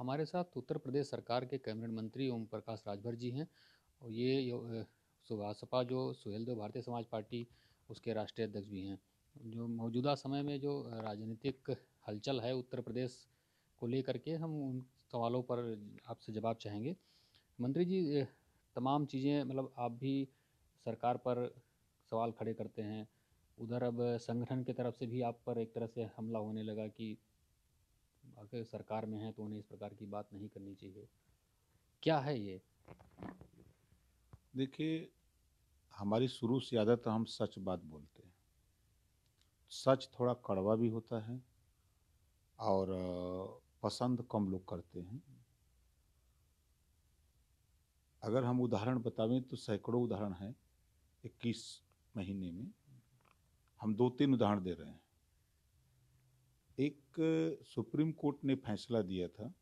हमारे साथ उत्तर प्रदेश सरकार के कैबिनेट मंत्री ओम प्रकाश राजभर जी हैं और ये सुभाषपा जो सुहेलदेव भारतीय समाज पार्टी, उसके राष्ट्रीय अध्यक्ष भी हैं। जो मौजूदा समय में जो राजनीतिक हलचल है उत्तर प्रदेश को लेकर के, हम उन सवालों पर आपसे जवाब चाहेंगे। मंत्री जी तमाम चीज़ें मतलब आप भी सरकार पर सवाल खड़े करते हैं। उधर अब संगठन की तरफ़ से भी आप पर एक तरह से हमला होने लगा कि अगर सरकार में है तो उन्हें इस प्रकार की बात नहीं करनी चाहिए। क्या है ये? देखिए, हमारी शुरू से आदत हम सच बात बोलते हैं। सच थोड़ा कड़वा भी होता है और पसंद कम लोग करते हैं। अगर हम उदाहरण बतावें तो सैकड़ों उदाहरण हैं इक्कीस महीने में। हम दो तीन उदाहरण दे रहे हैं। एक सुप्रीम कोर्ट ने फैसला दिया था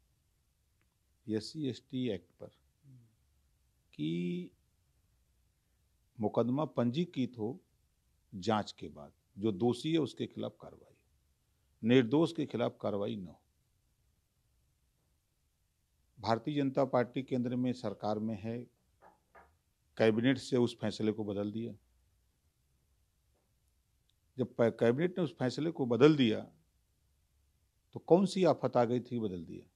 एस सी एक्ट पर, कि मुकदमा पंजीकृत हो जाँच के बाद, जो दोषी है उसके खिलाफ कार्रवाई निर्दोष के खिलाफ कार्रवाई न हो। भारतीय जनता पार्टी केंद्र में सरकार में है, कैबिनेट से उस फैसले को बदल दिया। जब कैबिनेट ने उस फैसले को बदल दिया तो कौन सी आफत आ गई थी बदल दिया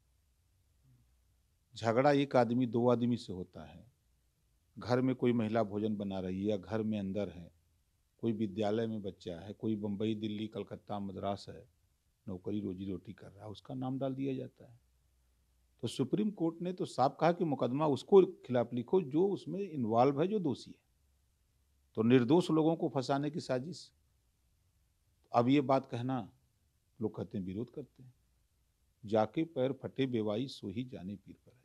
झगड़ा एक आदमी, दो आदमी से होता है। घर में कोई महिला भोजन बना रही है या घर में अंदर है, कोई विद्यालय में बच्चा है, कोई बम्बई दिल्ली, कलकत्ता, मद्रास है, नौकरी, रोजी रोटी कर रहा है, उसका नाम डाल दिया जाता है। तो सुप्रीम कोर्ट ने तो साफ़ कहा कि मुकदमा उसको खिलाफ लिखो जो उसमें इन्वॉल्व है, जो दोषी है। तो निर्दोष लोगों को फंसाने की साजिश। अब ये बात कहना लोग कहते हैं, विरोध करते हैं। जाके पैर फटे, बेवाई सो ही जाने, पीर पर आई।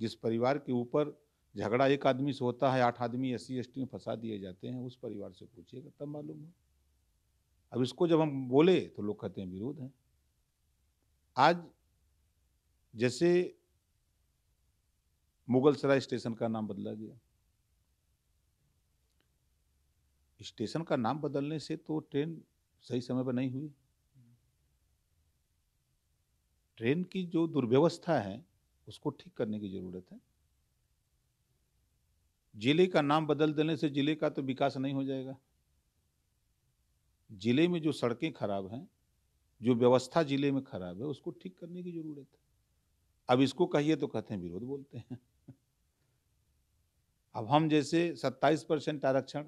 जिस परिवार के ऊपर झगड़ा एक आदमी से होता है, आठ आदमी एस सी में फंसा दिए जाते हैं, उस परिवार से पूछिएगा, तब मालूम हो अब इसको जब हम बोले तो लोग कहते हैं, विरोध है। आज जैसे मुगल सराय स्टेशन का नाम बदला गया। स्टेशन का नाम बदलने से तो ट्रेन सही समय पर नहीं हुई। ट्रेन की जो दुर्व्यवस्था है, उसको ठीक करने की ज़रूरत है। ज़िले का नाम बदल देने से ज़िले का तो विकास नहीं हो जाएगा। ज़िले में जो सड़कें खराब हैं, जो व्यवस्था ज़िले में खराब है, उसको ठीक करने की ज़रूरत है। अब इसको कहिए तो कहते हैं, विरोध बोलते हैं। अब हम जैसे 27 परसेंट आरक्षण,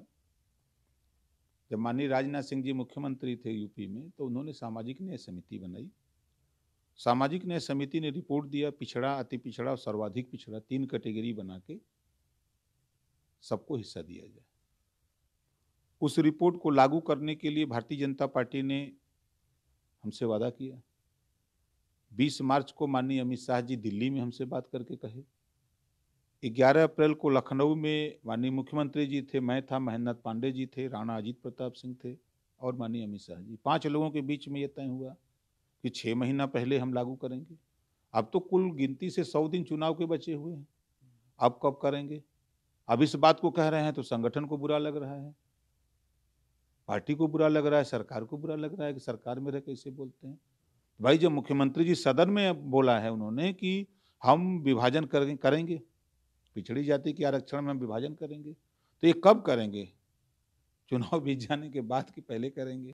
जब माननीय राजनाथ सिंह जी मुख्यमंत्री थे यूपी में तो उन्होंने सामाजिक न्याय समिति बनाई। सामाजिक न्याय समिति ने रिपोर्ट दिया, पिछड़ा, अति पिछड़ा और सर्वाधिक पिछड़ा, तीन कैटेगरी बना के सबको हिस्सा दिया जाए। उस रिपोर्ट को लागू करने के लिए भारतीय जनता पार्टी ने हमसे वादा किया। 20 मार्च को माननीय अमित शाह जी दिल्ली में हमसे बात करके कहे। 11 अप्रैल को लखनऊ में माननीय मुख्यमंत्री जी थे, मैं था, महेंद्रनाथ पांडे जी थे, राणा अजीत प्रताप सिंह थे और माननीय अमित शाह जी। पाँच लोगों के बीच में यह तय हुआ। कि छः महीना पहले हम लागू करेंगे। अब तो कुल गिनती से सौ दिन चुनाव के बचे हुए हैं। अब कब करेंगे? अब इस बात को कह रहे हैं तो संगठन को बुरा लग रहा है। पार्टी को बुरा लग रहा है, सरकार को बुरा लग रहा है कि सरकार में रह कैसे बोलते हैं? भाई, जब मुख्यमंत्री जी सदन में बोला है उन्होंने कि हम विभाजन करेंगे, पिछड़ी जाति के आरक्षण में हम विभाजन करेंगे तो ये कब करेंगे? चुनाव बीत जाने के बाद कि पहले करेंगे?